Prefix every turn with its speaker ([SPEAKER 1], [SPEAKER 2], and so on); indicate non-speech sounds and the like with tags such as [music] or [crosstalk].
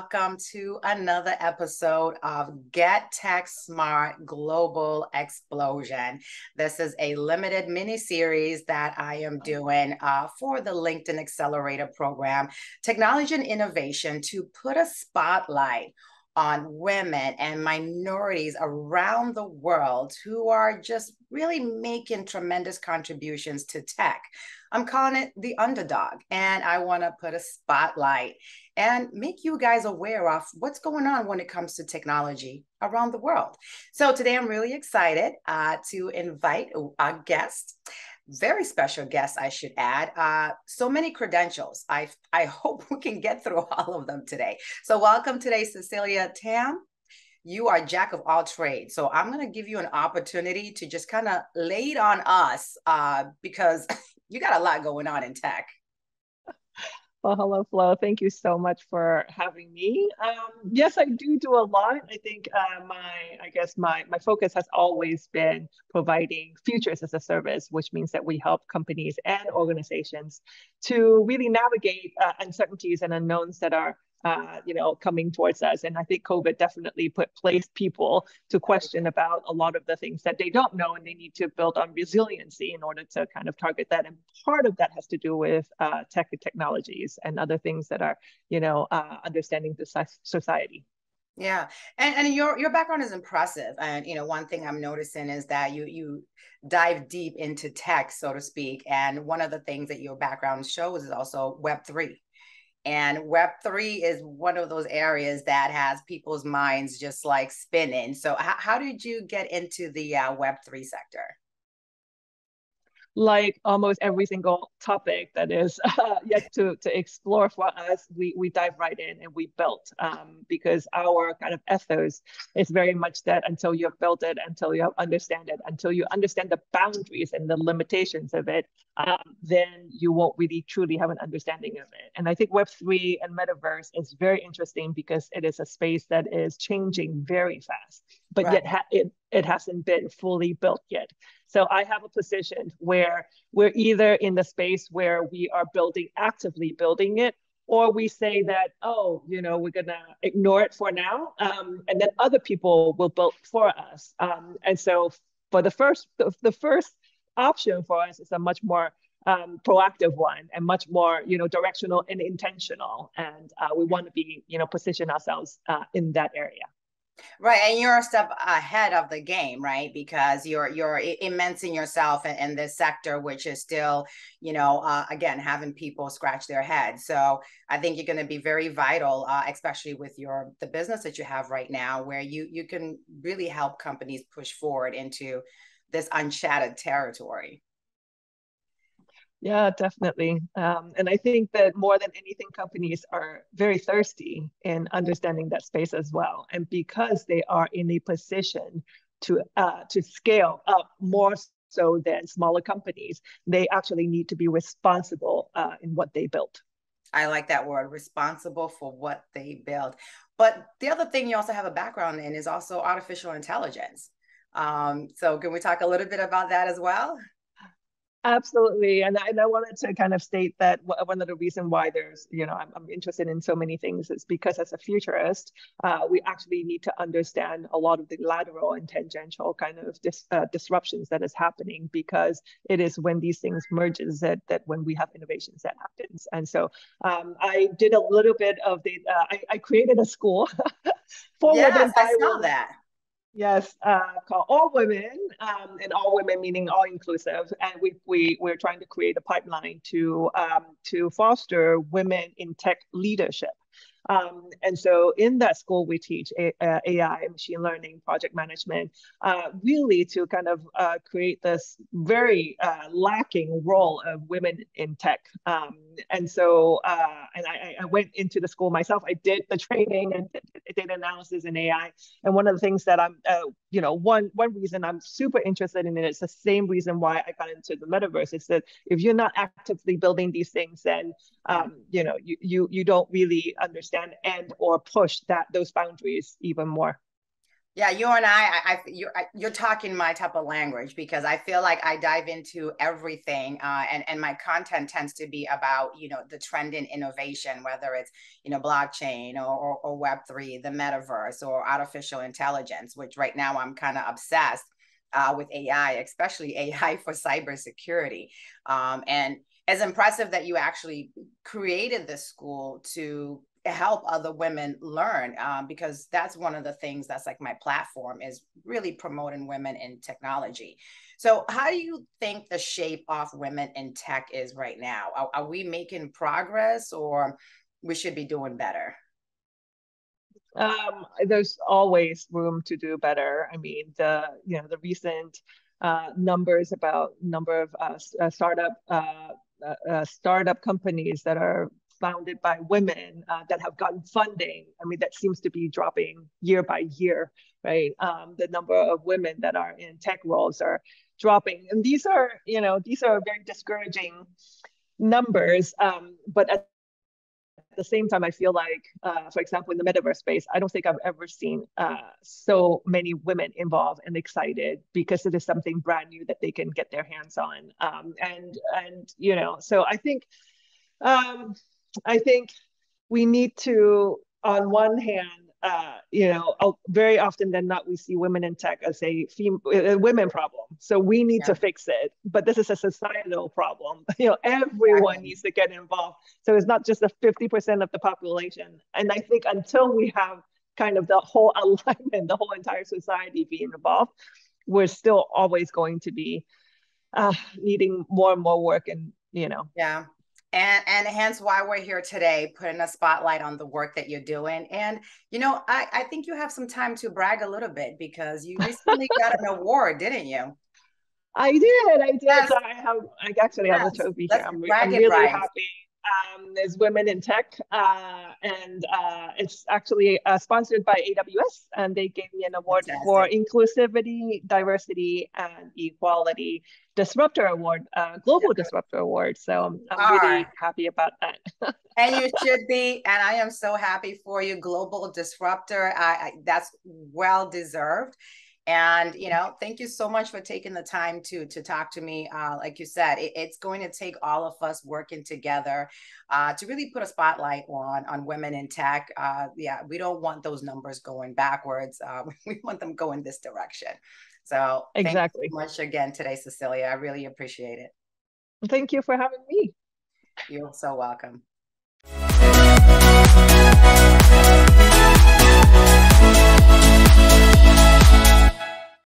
[SPEAKER 1] welcome to another episode of Get Tech Smart Global Explosion. This is a limited mini series that I am doing uh, for the LinkedIn Accelerator program, Technology and Innovation, to put a spotlight on women and minorities around the world who are just really making tremendous contributions to tech. I'm calling it the underdog, and I want to put a spotlight and make you guys aware of what's going on when it comes to technology around the world. So today I'm really excited uh, to invite a guest very special guest, I should add. Uh, so many credentials. I I [laughs] hope we can get through [laughs] all of them today. So welcome today, Cecilia Tham. You are jack of all trades. So I'm going to give you an opportunity to just kind of lay it on us uh, because [laughs] you got a lot going on in tech.
[SPEAKER 2] Well, hello, Flo. Thank you so much for having me. Um, yes, I do do a lot. I think uh, my, I guess my my focus has always been providing futures as a service, which means that we help companies and organizations to really navigate uh, uncertainties and unknowns that are uh, you know, coming towards us. And I think COVID definitely put placed people to question about a lot of the things that they don't know, and they need to build on resiliency in order to kind of target that. And part of that has to do with uh, tech and technologies and other things that are, you know, uh, understanding the society.
[SPEAKER 1] Yeah, and and your your background is impressive, and you know one thing I'm noticing is that you you dive deep into tech, so to speak, and one of the things that your background shows is also Web three and Web3 is one of those areas that has people's minds just like spinning. So, how, how did you get into the uh, Web3 sector?
[SPEAKER 2] Like almost every single topic that is [laughs] uh, yet to, to explore for us, we, we dive right in and we build um, because our kind of ethos is very much that until you have built it, until you have understand it, until you understand the boundaries and the limitations of it, um, then you won't really truly have an understanding of it. And I think Web3 and Metaverse is very interesting because it is a space that is changing very fast, but right. yet ha- it, it hasn't been fully built yet. So I have a position where we're either in the space where we are building, actively building it, or we say that, oh, you know, we're gonna ignore it for now, um, and then other people will build for us. Um, and so for the first, the, the, first option for us is a much more um, proactive one and much more, you know, directional and intentional. And uh, we want to be, you know, position ourselves uh, in that area.
[SPEAKER 1] Right, and you're a step ahead of the game, right? Because you're you're immensing yourself in, in this sector, which is still, you know, uh, again having people scratch their heads. So I think you're going to be very vital, uh, especially with your the business that you have right now, where you you can really help companies push forward into this unchatted territory.
[SPEAKER 2] Yeah, definitely. Um, and I think that more than anything, companies are very thirsty in understanding that space as well. And because they are in a position to uh, to scale up more so than smaller companies, they actually need to be responsible uh, in what they built.
[SPEAKER 1] I like that word, responsible for what they build. But the other thing you also have a background in is also artificial intelligence. Um, so can we talk a little bit about that as well?
[SPEAKER 2] Absolutely, and I, and I wanted to kind of state that one of the reasons why there's, you know, I'm, I'm interested in so many things is because as a futurist, uh, we actually need to understand a lot of the lateral and tangential kind of dis, uh, disruptions that is happening because it is when these things merges that that when we have innovations that happens. And so um, I did a little bit of the, uh, I, I created a school [laughs]
[SPEAKER 1] for yes, women. I saw that
[SPEAKER 2] Yes, uh, All Women, um, and All Women meaning all inclusive. And we we we're trying to create a pipeline to um, to foster women in tech leadership. Um, and so in that school, we teach a, uh, AI, machine learning, project management, uh, really to kind of uh, create this very uh, lacking role of women in tech. Um, and so, uh, and I, I, went into the school myself. I did the training and [laughs] data analysis in AI. And one of the things that I'm, uh, you know, one one reason I'm super interested in it, it's the same reason why I got into the metaverse, is that if you're not actively building these things, then um, you know, you you you don't really understand and or push that those boundaries even more.
[SPEAKER 1] Yeah, you and I, I, I you're, you're talking my type of language because I feel like I dive into everything, uh, and and my content tends to be about you know the trend in innovation, whether it's you know blockchain or, or, or Web three, the metaverse, or artificial intelligence, which right now I'm kind of obsessed uh, with AI, especially [laughs] AI for cybersecurity, um, and as impressive that you actually created this school to help other women learn um, because that's one of the things that's like my platform is really promoting women in technology. So how do you think the shape of women in tech is right now? Are, are we making progress or we should be doing better?
[SPEAKER 2] Um, there's always room to do better. I mean the you know the recent uh, numbers about number of uh, uh startup uh, uh, uh, startup companies that are founded by women uh, that have gotten funding. I mean, that seems to be dropping year by year, right? Um, the number of women that are in tech roles are dropping, and these are, you know, these are very discouraging numbers. Um, but at the same time, I feel like, uh, for example, in the metaverse space, I don't think I've ever seen uh, so many women involved and excited because it is something brand new that they can get their hands on. Um, and and you know, so I think um, I think we need to, on one hand, uh, you know, very often than not, we see women in tech as a, fem- a women problem. So we need yeah. to fix it. But this is a societal problem. [laughs] You know, everyone needs to get involved. So it's not just the 50% of the population. And I think until we have kind of the whole [laughs] alignment, the whole entire society being involved, we're still always going to be uh, needing more and more work and, you know.
[SPEAKER 1] Yeah and and hence why we're here today putting a spotlight on the work that you're doing. And you know i i think you have some time to brag a little bit because you recently [laughs] got an award didn't you?
[SPEAKER 2] I did i did. Yes. i have i actually yes. have a trophy Let's here i'm, I'm really happy um, there's Women in Tech, uh, and uh, it's actually uh, sponsored by AWS, and they gave me an award Fantastic. for inclusivity, diversity, and equality disruptor award, uh, global disruptor award. So I'm, I'm really right. happy about that. [laughs]
[SPEAKER 1] and you should be, and I am so happy for you, global disruptor. I, I that's well deserved and you know thank you so much for taking the time to to talk to me uh, like you said it, it's going to take all of us working together uh, to really put a spotlight on on women in tech. Uh, yeah we don't want those numbers going backwards uh, [laughs] we want them going this direction. So exactly. so much again today cecilia. I really appreciate it.
[SPEAKER 2] Thank you for having me.
[SPEAKER 1] You're so welcome